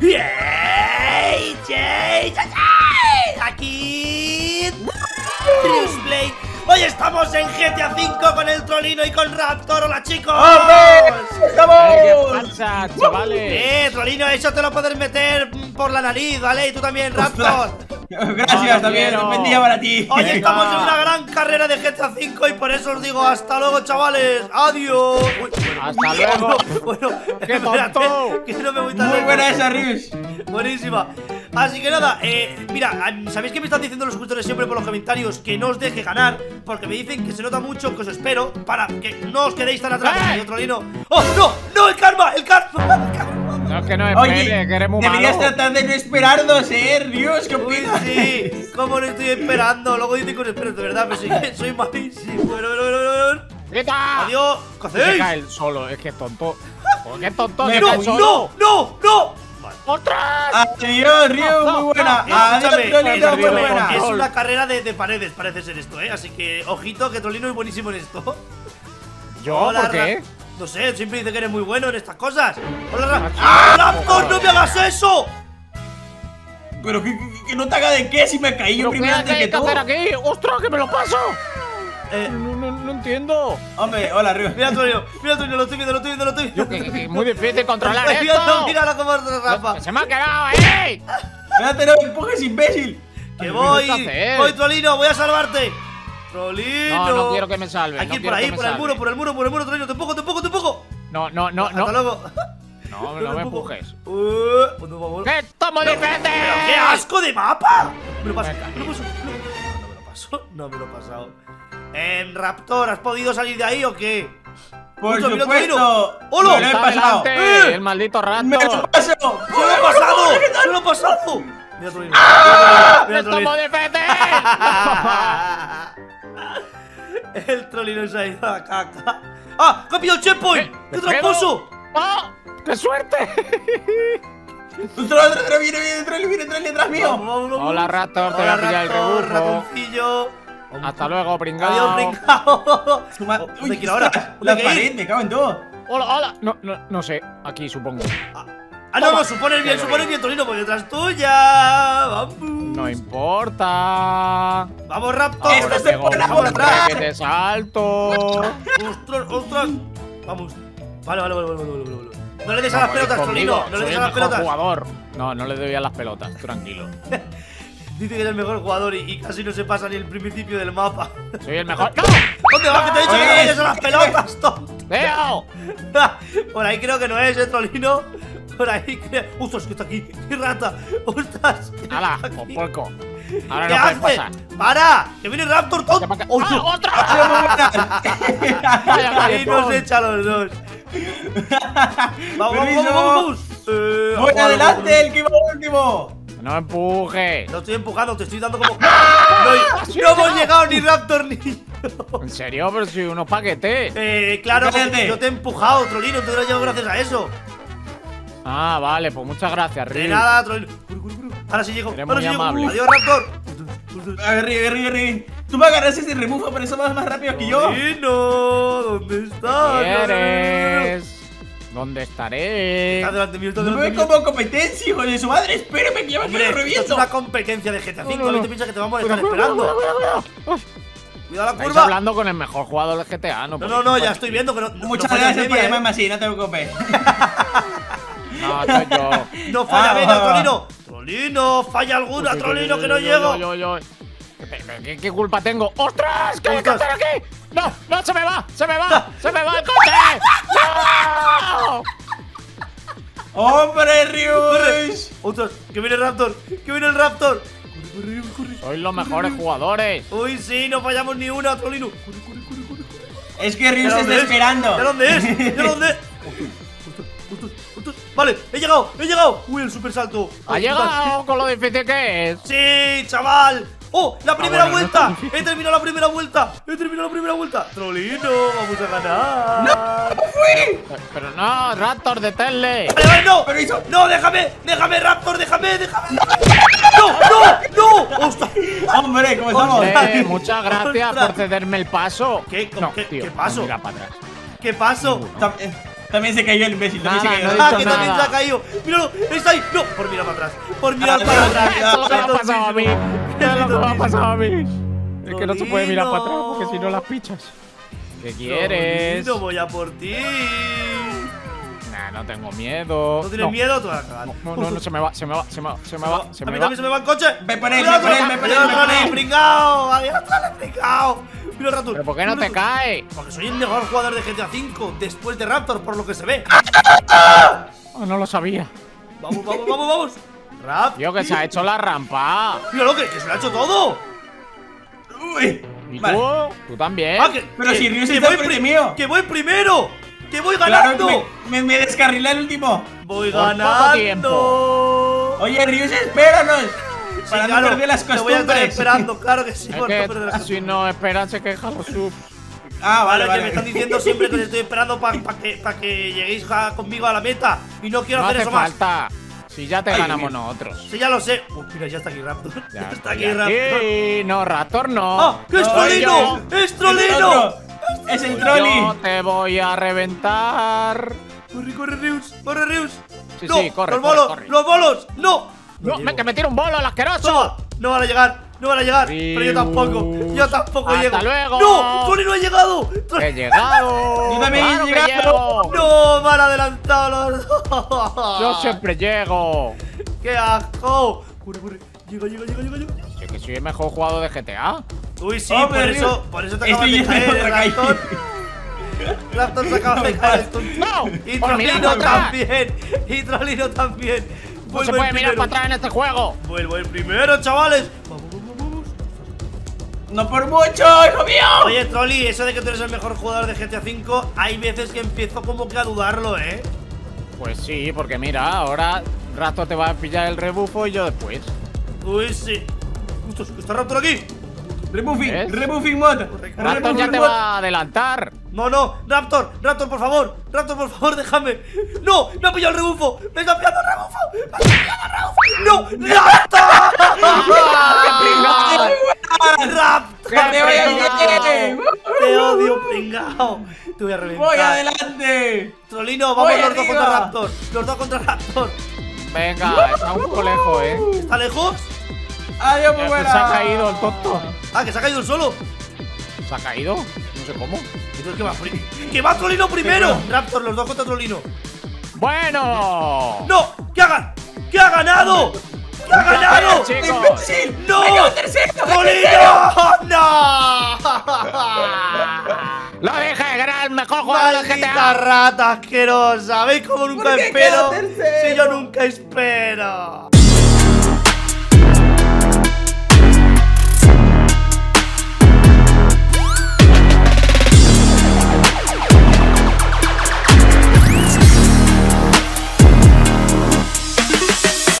¡Yay! ¡Yay! ¡Yay! Aquí... Play. Hoy estamos en GTA V con el Trolino y con Raptor. ¡Hola, chicos! ¡Estamos! ¿Qué pasa, chavales? Eh, Trolino, eso te lo puedes meter por la nariz, ¿vale? Y tú también, Raptor. Gracias, también. Un buen día para ti. Hoy estamos en una gran carrera de GTA V y por eso os digo hasta luego, chavales. Adiós. hasta luego. Bueno, ¡Qué tonto! Que no me voy tan Muy buena esa, Rius. Buenísima. Así que nada, eh, mira, ¿sabéis que me están diciendo los suscriptores siempre por los comentarios que no os deje ganar? Porque me dicen que se nota mucho, que os espero, para que no os quedéis tan atrás. ¡Eh! Y otro lino. ¡Oh, no! ¡No, el karma! ¡El karma! No, que no Oye, espere, que eres muy deberías malo. tratar de no esperarnos, eh, Rius. ¿Qué Uy, opinas? sí, cómo no estoy esperando. Luego dicen que os espero, de verdad, pero que soy malísimo. Bueno, bueno, bueno, bueno. ¡Quita! Adiós. ¿Qué Se hacéis? cae el solo, es que es tonto. ¿Por qué es tonto? ¡No, no, no, no! Vale. ¡Ostras! Adiós. No, Muy no, buena. no, Adiós. Muy buena. es una carrera de, de paredes, parece ser esto, ¿eh? Así que, ojito, que Trolino es buenísimo en esto. ¿Yo? Hola, ¿Por qué? No sé, siempre dice que eres muy bueno en estas cosas. Hola, ¡Ah, Raptor, no me hagas eso! Pero que, que- que no te haga de qué si me caí yo ¿Pero qué primero antes hay que que tú. hacer aquí? ¡Ostras, que me lo paso! Eh, No, no, no entiendo. Hombre, hola, Rius. mira, Trolino, mira, Trolino, lo estoy viendo, lo estoy viendo, lo estoy viendo. que- muy difícil controlar viendo, esto. míralo se Rafa. Se me ha quedado, ¡eh! Espérate, no me empujes, imbécil. Que ¿Qué voy, voy, Trolino, voy a salvarte. Trolino. No, no quiero que me salve. Aquí, no por ahí, que me por el muro, por el muro, por el muro, Trolino, te empujo, te empujo, te empujo. No, no, no, Hasta no. luego. No, no me empujes. Uh. ¡Que diferentes! ¡Pero qué asco de mapa! Me lo paso, me lo paso. No, me lo paso, no me lo he pasado. En Raptor, ¿has podido salir de ahí o qué? Por Mucho, mira, supuesto. ¡Hola! Me lo he pasado. ¡Eh! el maldito rato. ¡Me lo paso! ¡Se lo he pasado! ¡Se lo he pasado! Mira, Trolino. Mira, ¡Estamos Trolino. diferentes! El trolino se ha ido a la caca. ¡Ah! ¡Que ha pillado el checkpoint! Eh, ¡Qué ¿me tramposo! ¡Oh! ¡Qué suerte! Otro, otro, otro, viene, viene, viene, viene, viene detrás mío. Vamos, vamos, vamos. Hola, Raptor, te voy a Hola, pillar el rebufo. ratoncillo. Hasta luego, Adiós, pringao. Suma- Oh, Uy, ¿Dónde quiero ahora? ostras, ¿Dónde La pared, me cago en todo. Hola, hola. No, no, no sé. Aquí, supongo. Ah, no, no, supones bien, supones bien, Torino, por detrás tuya. Vamos. No importa. Vamos, Raptor. Esto por se pone por atrás. Que te salto. Ostras, ostras. Vamos. Vale, vale, vale, vale, vale, vale, vale. No le des a las pelotas, Torino. No le des a las mejor pelotas. jugador. No, no le doy a las pelotas, tranquilo. Dice que es el mejor jugador y, y casi no se pasa ni el principio del mapa. Soy el mejor. ¡No! ¿Dónde vas? Que te he dicho que no le des a las pelotas. ¡Veo! Por ahí creo que no es, eh, Trolino. Por ahí creo. ¡Ostras, que está aquí! ¡Qué rata! ¡Ostras! ¡Hala! está aquí! ¡Con! Ahora ¿Qué no pasar. ¡Para! ¡Que viene Raptor. ¡Oye! ¡Ah, otra! Ahí nos echa a los dos. vamos, vamos. Eh, Voy vamos, adelante, el que va último. No empuje. No estoy empujando, te estoy dando como. ¡Ah! No, ¡Has no hemos llegado! ni Raptor ni. yo. ¿En serio? Pero si unos paquetes. Eh, claro, yo te he empujado, Trolino, te lo he llevado gracias a eso. Ah, vale, pues muchas gracias, De Rick. nada, Trolino. Ahora sí llego. Ahora sí llego. amable. Adiós, Raptor. Agarré, agarré, agarré. Tú me agarras ese rebufo, pero eso vas más rápido que yo. Trolino, ¿dónde estás? ¿Quieres? ¿Dónde estaré? Está delante mío, está No me delante ve mío. como competencia, hijo de su madre. Espérame, que ya me Hombre, lo esto es reviento. una competencia de GTA V. No, no, ¿No no. te piensas que te vamos a estar esperando? cuidado, la Estáis curva. hablando con el mejor jugador del GTA, ¿no? No, no, no, ya estoy viendo que no. no- Muchas no falla gracias por media, llamarme ¿eh? así, no te preocupes. No, soy yo. No falla Ah, media, va, va. Trolino. Falla alguna, Uy, Trolino, uy, que no llego. ¿Qué, qué- culpa tengo? ¡Ostras! ¿Qué hay que Ostras. hacer aquí? ¡No! ¡No! ¡Se me va! ¡Se me va! ¡Se me va el coche! ¡No! ¡Hombre. Rius! Ostras, que viene el Raptor, que viene el Raptor. Corre, corre, corre. Sois los mejores jugadores. Uy, sí, no fallamos ni una, Trolino. Corre, corre, corre, corre. corre. Es que Rius ¿De está esperando. ¿De dónde es? ¿De dónde es? Vale, he llegado, he llegado. Uy, el super salto. ¿Ha llegado con lo difícil que es? Sí, chaval. ¡Oh! ¡La primera bueno, no vuelta! ¡He terminado la primera vuelta! ¡He terminado la primera vuelta! ¡Trolino! ¡Vamos a ganar! Pero no, Raptor, detenle. ¡Vale, vale, no! Pero hizo- ¡No, déjame! ¡Déjame, Raptor! ¡Déjame! ¡Déjame! ¡No! ¡No! ¡No! ¡Ostras! Hombre, ¿cómo estamos? Eh, muchas gracias por cederme el paso. ¿Qué? No, ¿Qué- tío, qué paso? Mira para atrás. ¿Qué pasó? Tam- eh, También se cayó el imbécil. También Nada, se no cayó. he Ah, que también se ha caído. Míralo, está ahí. No, por mirar para atrás. Por mirar para no, atrás. no, Esto es lo que me ha pasado a mí. Es Esto es lo que me ha pasado a mí. Es que no se puede mirar para atrás porque si no las pichas. ¿Qué quieres? No voy a por ti. Nah, no tengo miedo. ¿No tienes miedo? Tú vas a cagar. No, no, no, se me va, se me va, se me va, se me va, se a me mí va. también se me va el coche. Ve por él, ve por él, ve por él, pringao. Adiós, pringao. Mira, Raptor. ¿Pero por qué no te cae? Porque soy el mejor jugador de GTA V después de Raptor, por lo que se ve. Oh, no lo sabía. Vamos, vamos, vamos, vamos. Rap. Tío, que se ha hecho la rampa. Míralo, que, que se lo ha hecho todo. Uy. ¿Y Vale. tú? ¿Tú también? Ah, que, Pero que- si Rius que voy enfrente pri- mío. Que voy primero. Que voy Claro, ganando. me, me, me descarrilé el último. Voy Por poco ganando. tiempo. Oye, Rius, espéranos. Sí, Para claro, no perder las Te voy a estar esperando, claro que sí. Es por no perder las si no esperan se queja los sub. Ah, Vale, vale, que me están diciendo siempre que os estoy esperando para que, pa que lleguéis a- conmigo a la meta. Y no quiero No hacer hace eso más. falta. Si ya te Ay, ganamos nosotros. Sí, ya lo sé. Uy, mira, ya está aquí Raptor. Ya está aquí Raptor. No, Raptor no. ¡Ah! ¡Que es No, Trolino! yo- ¡Es Trolino! Es el Trolli. Yo te voy a reventar. Corre, corre, Rius, corre, Rius. Sí, no, sí, corre, los corre, bolos, corre. los bolos, no. No, me, que me tira un bolo, el asqueroso. Toma, no van a llegar, no van a llegar. Pero yo tampoco, yo tampoco Hasta llego. luego. ¡No! ¡Trolino ha llegado! He llegado. Yo también he Claro que llegado. ¡No! ¡Me han adelantado los dos! Yo siempre llego. ¡Qué asco! Corre, corre. Llega, llega, llega, llega, llega. Yo que soy el mejor jugador de GTA. Uy, sí, Hombre, por eso, por eso te acabas estoy de caer. Raptor. Raptor se acaba de caer. el. ¡No! Y Trolino también. Y Trolino también. No Vuelvo se el puede mirar primero. para atrás en este juego. Vuelvo el primero, chavales. Vamos, vamos, vamos. No por mucho, hijo mío. Oye, Trolli, eso de que tú eres el mejor jugador de GTA V, hay veces que empiezo como que a dudarlo, ¿eh? Pues sí, porque mira, ahora Raptor te va a pillar el rebufo y yo después. Uy, sí. Justo, está Raptor aquí. Rebuffing, ¿Ves? rebuffing mod. Raptor ya te mod. va a adelantar. No, no, Raptor, Raptor, por favor. Raptor, por favor, déjame. No, me ha pillado el rebufo. Me está pillando el rebufo. Me está pillando el rebufo. No, Raptor. Raptor. ¡Que te pringao. bien! Te odio, pringao. Te voy a reventar. ¡Voy adelante! Trolino, vamos Voy los dos arriba. contra Raptor. Los dos contra Raptor. Venga, está un poco lejos, eh. ¿Está lejos? ¡Adiós, muy buena! Se ha caído el tonto. Ah, que se ha caído el solo. ¿Se ha caído? No sé cómo. Entonces, ¿qué va? ¡Que va Trolino primero! Raptor, los dos contra Trolino. Bueno. ¡No! ¡Que hagan! ¡Que ha ganado! ¡Que ha ganado! ¡Imbécil! ¡No! ¡Trolino! ¡No! Lo dije, que era el mejor jugador de ¡Maldita GTA. rata asquerosa! ¿Veis cómo nunca ¿Por qué espero? Si yo nunca espero.